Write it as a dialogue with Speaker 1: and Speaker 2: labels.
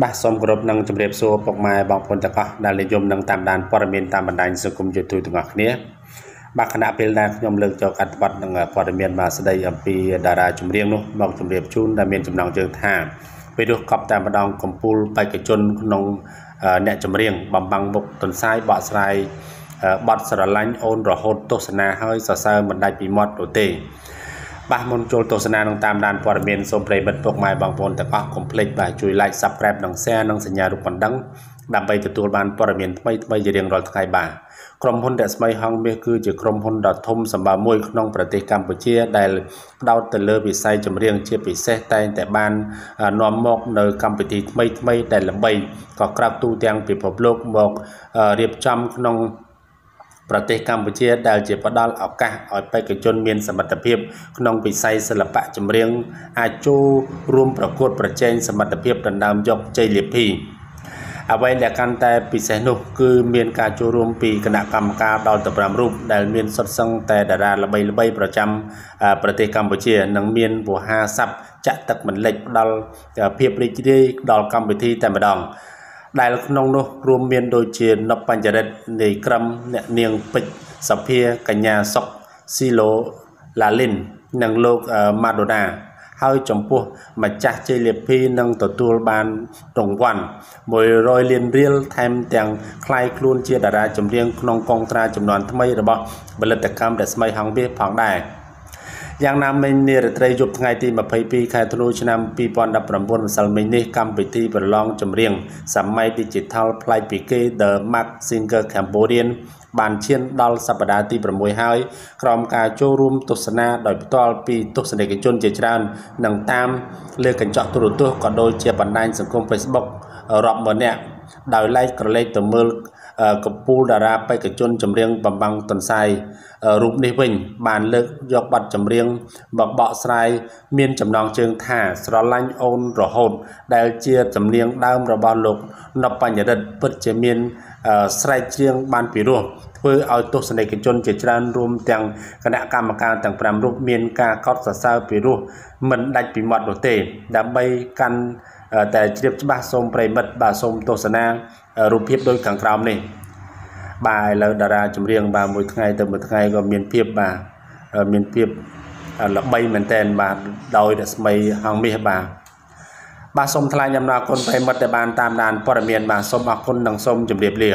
Speaker 1: បាទសូមគោរពនិងជម្រាបសួរពុកម៉ែបងប្អូនទាំងអស់ដែលនិយមនឹងតាមដានព័ត៌មានតាមបណ្ដាញសង្គម YouTube ទាំងអស់គ្នាបាទគណៈពេលដែលខ្ញុំលើកយកអត្ថបទនឹងព័ត៌មានបាទស្ដីអំពីតារាចម្រៀងនោះមកជម្រាបជូនដែលមានចំណងជើងថាពេលនោះកប់តែម្ដងកំពូលបេក្ខជនក្នុងអ្នកចម្រៀងបំបាំងមុខទន្សាយបកស្រាយបត់ស្រឡាញ់អូនរហូតទស្សនាហើយសរសើរមិនដាច់ពីមាត់នោះទេ បាទមុនចូលទស្សនានឹងតាមដានព័ត៌មានសូមប្រិយមិត្តពុកម៉ែបងប្អូនទាំងអស់កុំភ្លេចបាទជួយ like Subscribe និង Share និងសញ្ញារូបបណ្ដឹងដើម្បីទទួលបានព័ត៌មានថ្មីថ្មីជារៀងរាល់ថ្ងៃបាទក្រុមហ៊ុនរស្មីហងមាសគឺជាក្រុមហ៊ុនដ៏ធំសម្បើមមួយក្នុងប្រទេសកម្ពុជាដែលផ្ដោតទៅលើវិស័យចម្រៀងជាពិសេសតែងតែបាននាំមកនៅកម្មវិធីថ្មីថ្មីដែលល្បីក៏ក្រាបទូទាំងពិភពលោកមករៀបចំក្នុង ប្រទេសកម្ពុជាដែលជាផ្ដល់ឱកាសឲ្យបេក្ខជនមានសមត្ថភាពក្នុងវិស័យសិល្បៈចម្រៀងអាចចូលរួមប្រកួតប្រជែងសមត្ថភាពដណ្ដើមយកជ័យលាភីអ្វីដែលកាន់តែពិសេសនោះគឺមានការចូលរួមពីគណៈកម្មការដល់ទៅ5រូបដែលមានសុទ្ធសឹងតែតារាល្បីៗប្រចាំប្រទេសកម្ពុជានិងមានវោហារស័ព្ទចាក់ទឹកមិនលិចផ្ដល់ភាពរីករាយដល់កម្មវិធីតែម្ដង ដែលក្នុងនោះរួមមានដូចជានបបញ្ចរិទ្ធនៃក្រមអ្នកនាងពេជ្រសភាកញ្ញាសុកស៊ីឡូឡាលីននិងលោកម៉ាដូណាហើយចំពោះម្ចាស់ជ័យលាភីនឹងទទួលបានរង្វាន់100លានរៀលថែមទាំងថ្លៃខ្លួនជាតារាចម្រៀងក្នុងកងត្រាចំនួនថ្មីរបស់ផលិតកម្មរស្មីហង្សមាសផងដែរ។ យ៉ាងណាមិញនារាត្រីយប់ថ្ងៃទី22ខែធ្នូឆ្នាំ2019ម្សិលមិញនេះកម្មវិធីប្រឡងចម្រៀងសម័យ Digital ប្លែកពីគេ The Max Singer Cambodian បានឈានដល់សប្តាហ៍ទី6ហើយក្រោមការចូលរួមទស្សនាដោយផ្ទាល់ពីទស្សនិកជនជាច្រើននិងតាមលើកញ្ចក់ទូរទស្សន៍ក៏ដូចជាបណ្ដាញសង្គម Facebook រាប់ម៉ឺននាក់ដោយ like ក្រឡេកទៅមើលកំពូលតារាបេក្ខជនចម្រៀងបំបាំងតុនសាយរូបនេះវិញ បានលើកយកបទចម្រៀងមកបកស្រាយមានចំណងជើងថាស្រឡាញ់អូនរហូតដែលជាសំនៀងដើមរបស់លោកនប់បញ្ញរិទ្ធពិតជាមាន ស្រែកច្រៀងបានពីរោះធ្វើឲ្យទស្សនិកជនជាច្រើនរួមទាំងគណៈកម្មការទាំង5រូបមានការកោតសរសើរពីរោះមិនដាច់ពីមាត់នោះទេ ដើម្បីកាន់តែជ្រាបច្បាស់សូមប្រិមិត្តបាទសូមទស្សនារូបភាពដូចខាងក្រោមនេះបាទឥឡូវតារាចម្រៀងបាទមួយថ្ងៃទៅមួយថ្ងៃក៏មានភាពបាទមានភាពល្បីមែនតែនបាទដោយរស្មីហងមាសបាទ បាទសូមថ្លែងអំណរគុណប្រិមិត្តដែលបានតាមដានព័ត៌មានបាទសូមអរគុណនិងសូមជម្រាបលា